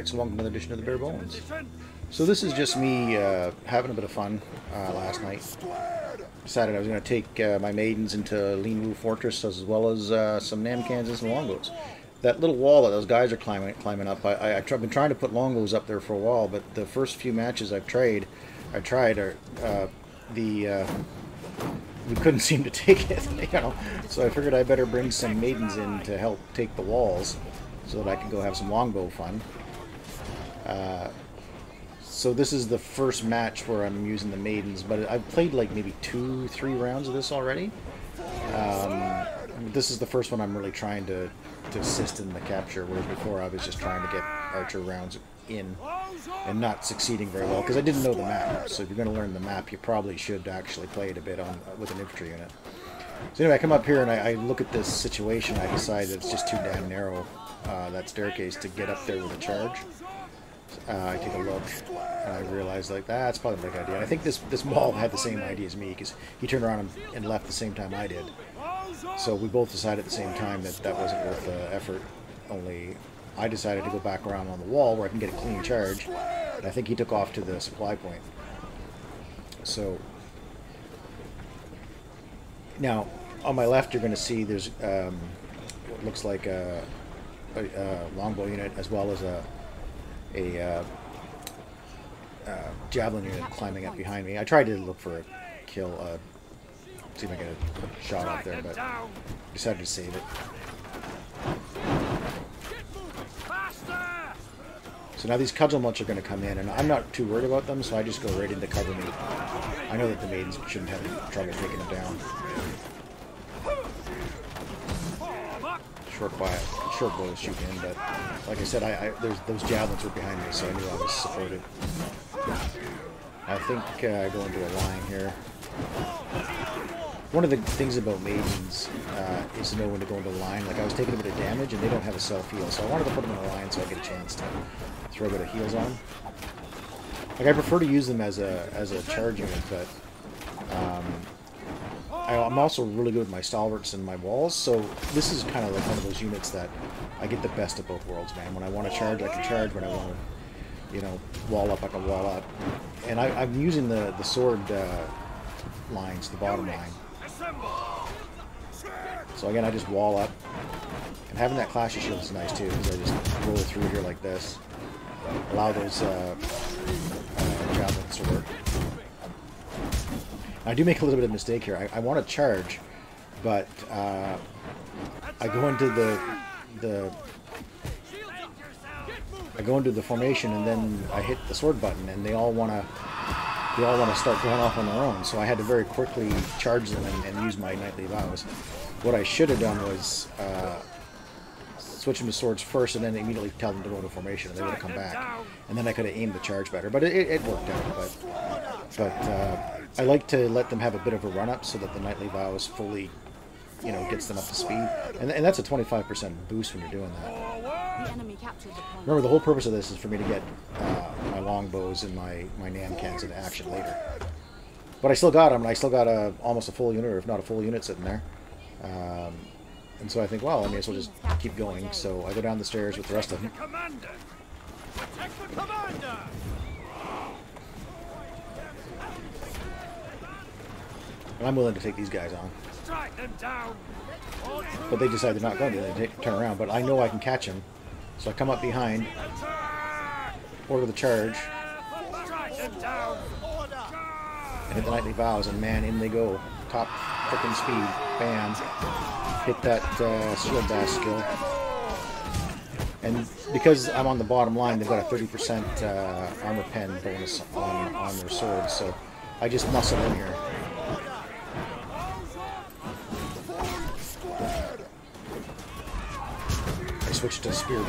Alright, so welcome to another edition of the Bare Bones. So this is just me uh, having a bit of fun uh, last night. Decided I was going to take uh, my maidens into Linwu Fortress as well as uh, some Namkhans and some longbows. That little wall that those guys are climbing climbing up, I, have been trying to put longbows up there for a while, but the first few matches I've tried, I tried, are, uh, the uh, we couldn't seem to take it, you know. So I figured I better bring some maidens in to help take the walls so that I can go have some longbow fun. Uh, so this is the first match where I'm using the maidens, but I've played like maybe two, three rounds of this already. Um, this is the first one I'm really trying to, to assist in the capture, whereas before I was just trying to get archer rounds in and not succeeding very well because I didn't know the map. So if you're going to learn the map, you probably should actually play it a bit on with an infantry unit. So anyway, I come up here and I, I look at this situation. I decide it's just too damn narrow uh, that staircase to get up there with a charge. Uh, I take a look and I realize like that's probably a good idea. I think this this Maul had the same idea as me because he turned around and, left the same time I did. So we both decided at the same time that that wasn't worth the effort. Only I decided to go back around on the wall where I can get a clean charge. I think he took off to the supply point. So now on my left you're going to see there's um, what looks like a a, a longbow unit as well as a a uh, uh, javelin unit climbing up behind me. I tried to look for a kill, uh, see if I get a shot off there, but decided to save it. So now these cudgel are going to come in, and I'm not too worried about them, so I just go right into cover me. I know that the maidens shouldn't have any trouble taking them down. Short quiet short bow shoot in, but like I said, I, I those javelins were behind me, so I knew I was supported. I think uh, I go into a line here. One of the things about maidens uh, is to know when to go into a line. Like I was taking a bit of damage, and they don't have a self heal, so I wanted to put them in a line so I get a chance to throw a bit of heals on. Like I prefer to use them as a as a charge unit, but um, I'm also really good with my stalwarts and my walls, so this is kind of like one of those units that I get the best of both worlds, man. When I want to charge, I can charge. When I want to, you know, wall up, I can wall up. And I, am using the, the sword uh, lines, the bottom line. So again, I just wall up. And having that clash of shield is nice too, because I just roll through here like this. Allow those uh, uh, javelins to work. I do make a little bit of mistake here. I, I want to charge, but uh, I go into the the I go into the formation and then I hit the sword button and they all want to they all want to start going off on their own. So I had to very quickly charge them and, and use my knightly vows. What I should have done was uh, switch them to swords first and then immediately tell them to go into formation and they would have come back. And then I could have aimed the charge better. But it, it worked out. But but uh, I like to let them have a bit of a run-up so that the Knightly Vows fully, you know, gets them up to speed. And, and that's a 25% boost when you're doing that. Remember, the whole purpose of this is for me to get uh, my longbows and my, my Namkhans into action later. But I still got them, and I still got a, almost a full unit, or if not a full unit, sitting there. Um, and so I think, well, I may as well just keep going. So I go down the stairs with the rest of them. And I'm willing to take these guys on. But they decide they're not going to. They turn around. But I know I can catch them. So I come up behind, order the charge, and hit the Knightly Vows, and man, in they go. Top freaking speed. Bam. Hit that uh, shield dash skill. And because I'm on the bottom line, they've got a 30% uh, armor pen bonus on, on their swords, so I just muscle in here. Switch to spear.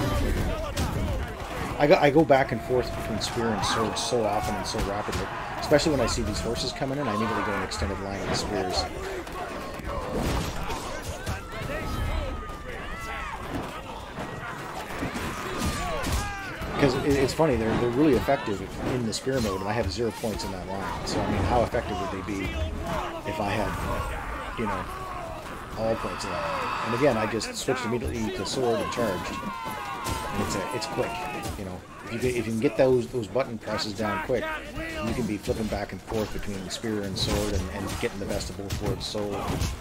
I go, I go back and forth between spear and sword so often and so rapidly. Especially when I see these horses coming in, I immediately go an extended line with spears. Because it's funny, they're, they're really effective in the spear mode, and I have zero points in that line. So, I mean, how effective would they be if I had, you know, all points of that. And again, I just switched immediately to sword and charged. And it's a, it's quick, you know. If you, get, if you can get those those button presses down quick, you can be flipping back and forth between spear and sword and, and getting the best of both worlds so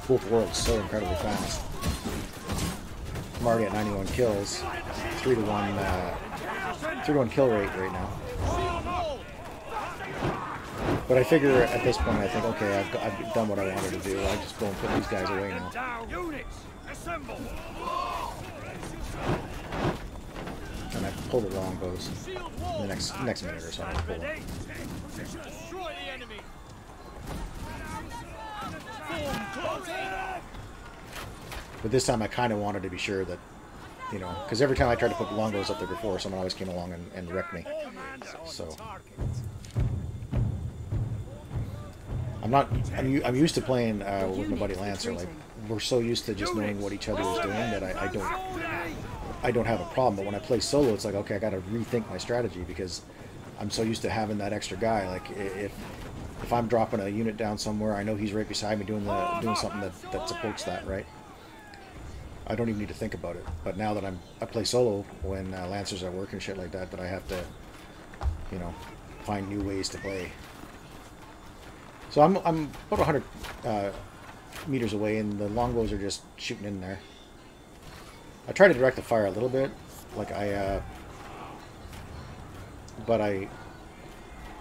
both worlds so incredibly fast. I'm already at 91 kills, three to one, uh, three to one kill rate right now. But I figure at this point, I think, okay, I've, got, I've done what I wanted to do. I just go and put these guys away now. And I pull the longbows in the next next minute or so. I pull them. But this time I kind of wanted to be sure that, you know, because every time I tried to put longbows up there before, someone always came along and, and wrecked me. So. I'm not. I'm, I'm used to playing uh, with my buddy Lancer. Like we're so used to just knowing what each other is doing that I, I don't. I don't have a problem. But when I play solo, it's like okay, I got to rethink my strategy because I'm so used to having that extra guy. Like if if I'm dropping a unit down somewhere, I know he's right beside me doing the doing something that that supports that, right? I don't even need to think about it. But now that I'm I play solo when uh, Lancers are working shit like that, that I have to, you know, find new ways to play. So I'm, I'm about 100 uh, meters away, and the longbows are just shooting in there. I try to direct the fire a little bit, like I, uh, but I,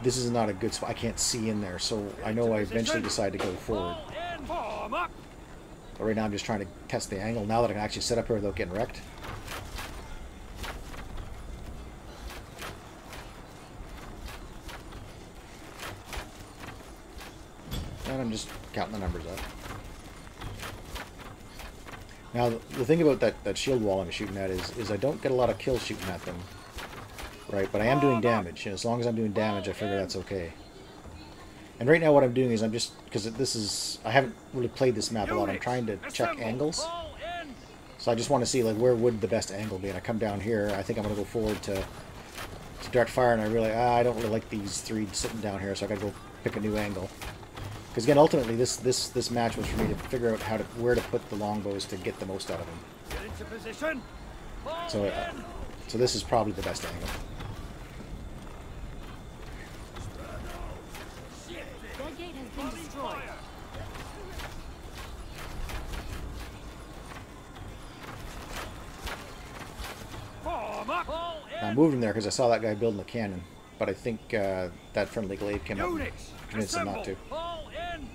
this is not a good spot. I can't see in there, so I know I eventually decide to go forward. But right now I'm just trying to test the angle, now that I can actually set up here without getting wrecked. And I'm just counting the numbers up. Now, the thing about that, that shield wall I'm shooting at is, is I don't get a lot of kills shooting at them. Right, but I am doing damage. And as long as I'm doing damage, I figure that's okay. And right now what I'm doing is I'm just... Because this is... I haven't really played this map a lot. I'm trying to check angles. So I just want to see, like, where would the best angle be? And I come down here. I think I'm going to go forward to, to direct fire. And I realize, ah, I don't really like these three sitting down here. So I got to go pick a new angle. Because again, ultimately, this this this match was for me to figure out how to where to put the longbows to get the most out of them. Get So, uh, so this is probably the best angle. That gate has been destroyed. I moved him there because I saw that guy building the cannon, but I think uh, that friendly glaive came up and convinced him not to.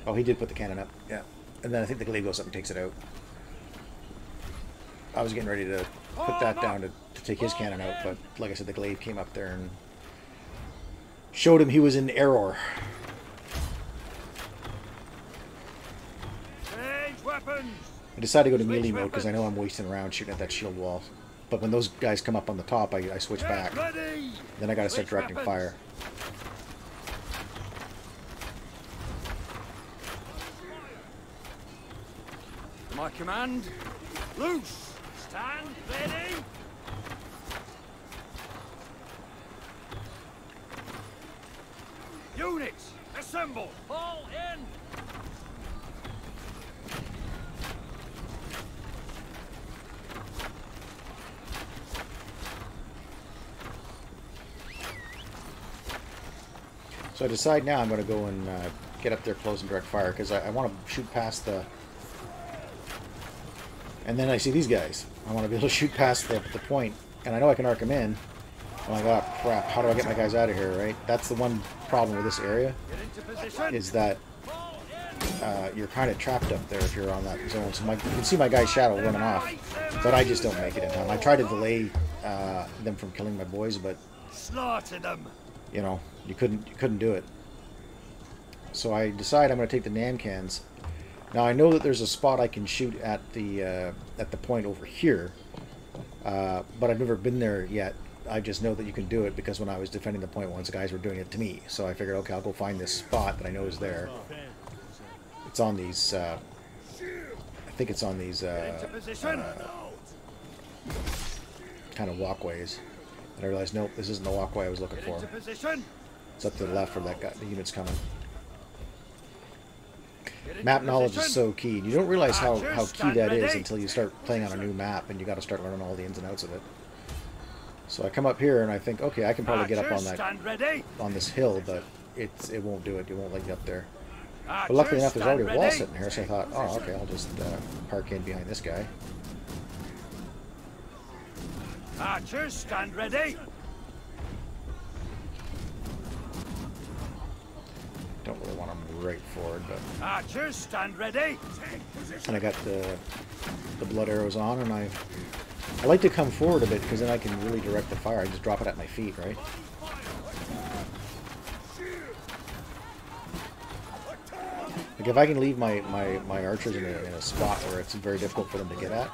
Oh, he did put the cannon up. Yeah. And then I think the glaive goes up and takes it out. I was getting ready to put that down to, to take his cannon out, but like I said, the glaive came up there and showed him he was in error. I decided to go to melee mode because I know I'm wasting around shooting at that shield wall. But when those guys come up on the top, I, I switch back. Then I gotta start directing fire. My command, loose! Stand ready! Units, assemble! Fall in! So I decide now I'm going to go and uh, get up there close and direct fire because I, I want to shoot past the... And then I see these guys. I want to be able to shoot past the, the point. And I know I can arc them in. I'm like, oh crap, how do I get my guys out of here, right? That's the one problem with this area, is that uh, you're kind of trapped up there if you're on that zone. So my, you can see my guy's shadow running off, but I just don't make it in time. I try to delay uh, them from killing my boys, but Slaughter them! you know, you couldn't you couldn't do it. So I decide I'm going to take the Namkhans. Now I know that there's a spot I can shoot at the uh, at the point over here, uh, but I've never been there yet. I just know that you can do it because when I was defending the point once, guys were doing it to me. So I figured, okay, I'll go find this spot that I know is there. It's on these. Uh, I think it's on these uh, kind of walkways. And I realized, nope, this isn't the walkway I was looking for. It's up to the left where that guy, the unit's coming. Map knowledge is so key. You don't realize how, how key that is until you start playing on a new map and you got to start learning all the ins and outs of it. So I come up here and I think, okay, I can probably get up on that on this hill, but it's it won't do it. It won't let you up there. But luckily enough, there's already a wall sitting here, so I thought, oh, okay, I'll just uh, park in behind this guy. Archers, stand ready. Don't really want them right forward, but Archers, stand ready. and I got the the blood arrows on, and I I like to come forward a bit because then I can really direct the fire. I just drop it at my feet, right? Like if I can leave my, my, my archers in a, in a spot where it's very difficult for them to get at,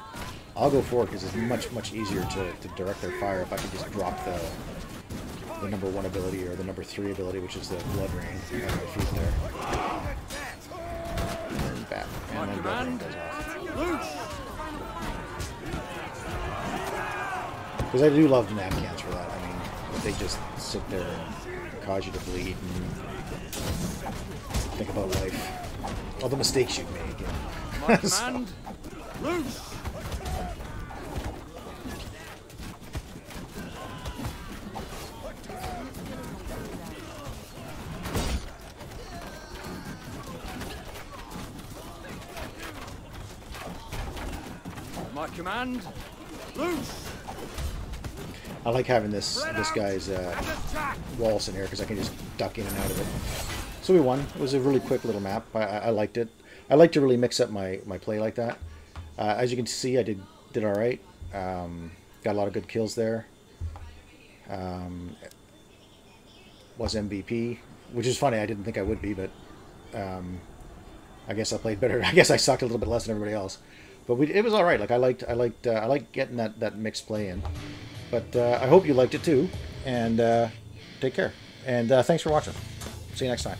I'll go forward because it's much much easier to, to direct their fire if I can just drop the the number one ability or the number three ability, which is the blood rain, at my feet there. And and then blood rain goes off. Because I do love the Namkhans for that. I mean, they just sit there and cause you to bleed and think about life. All the mistakes you make. My and- So-. Command. Loose. I like having this this guy's uh, walls in here because I can just duck in and out of it. So we won. It was a really quick little map. I, I I liked it. I like to really mix up my, my play like that. Uh, as you can see, I did did all right. Um, got a lot of good kills there. Um, was MVP, which is funny. I didn't think I would be, but um, I guess I played better. I guess I sucked a little bit less than everybody else, but we, it was all right. Like I liked I liked uh, I liked getting that that mixed play in. But uh, I hope you liked it too, and uh, take care. And uh, thanks for watching. See you next time.